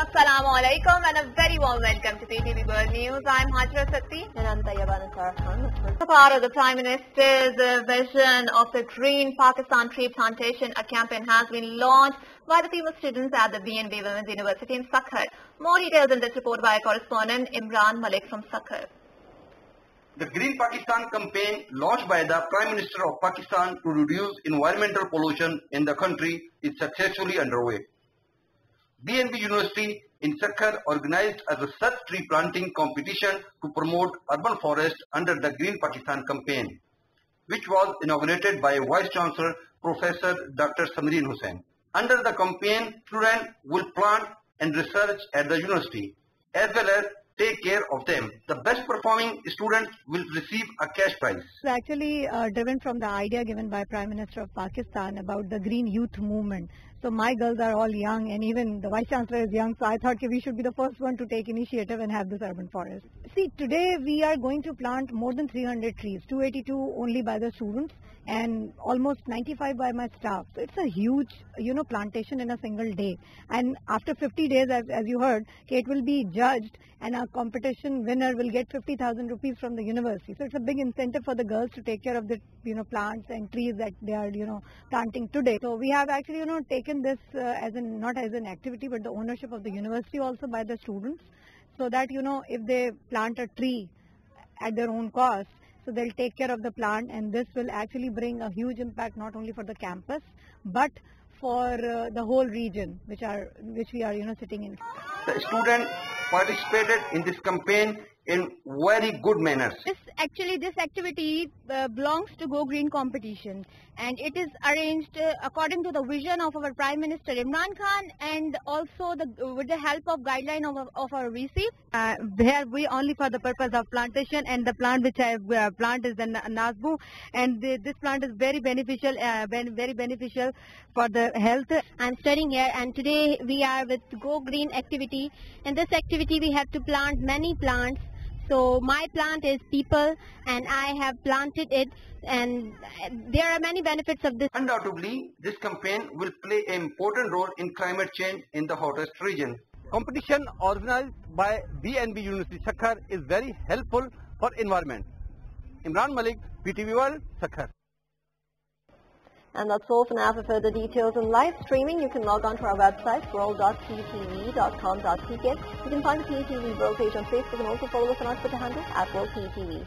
Assalamu alaikum and a very warm welcome to PTV World News. I'm Hajra Sati. And I'm Tayyaba Ansar Khan. Part of the Prime Minister's uh, vision of the Green Pakistan Tree Plantation, a campaign has been launched by the female students at the BNB Women's University in Sukkur. More details in this report by correspondent Imran Malik from Sukkur. The Green Pakistan campaign launched by the Prime Minister of Pakistan to reduce environmental pollution in the country is successfully underway. BNB University in Sukkur organized a research tree planting competition to promote urban forest under the Green Pakistan campaign, which was inaugurated by Vice Chancellor Professor Dr. Samreen Hussain. Under the campaign, students will plant and research at the university as well as take care of them. The best performing students will receive a cash prize. It's actually uh, driven from the idea given by Prime Minister of Pakistan about the Green Youth Movement. So my girls are all young and even the Vice Chancellor is young. So I thought we should be the first one to take initiative and have this urban forest. See, today we are going to plant more than 300 trees, 282 only by the students and almost 95 by my staff. So it's a huge, you know, plantation in a single day. And after 50 days, as, as you heard, it will be judged and our competition winner will get 50,000 rupees from the university. So it's a big incentive for the girls to take care of the, you know, plants and trees that they are, you know, planting today. So we have actually, you know, taken this uh, as an, not as an activity, but the ownership of the university also by the students. So that, you know, if they plant a tree at their own cost, so they'll take care of the plant and this will actually bring a huge impact not only for the campus, but for uh, the whole region which are which we are you know sitting in. The student participated in this campaign in very good manners. This actually this activity uh, belongs to Go Green competition and it is arranged uh, according to the vision of our Prime Minister Imran Khan and also the, with the help of guideline of, of our VC. Uh, here we only for the purpose of plantation and the plant which I uh, plant is the Nazbu and the, this plant is very beneficial uh, very beneficial for the health. I'm studying here and today we are with Go Green activity. In this activity we have to plant many plants so my plant is people and I have planted it and there are many benefits of this. Undoubtedly, this campaign will play an important role in climate change in the hottest region. Competition organized by BNB University Sukkur is very helpful for environment. Imran Malik, PTV World, Sukkur. And that's all for now. For further details and live streaming, you can log on to our website, world.ptv.com.pk. You can find the PTV World page on Facebook and also follow us on our Twitter handle at World PTV.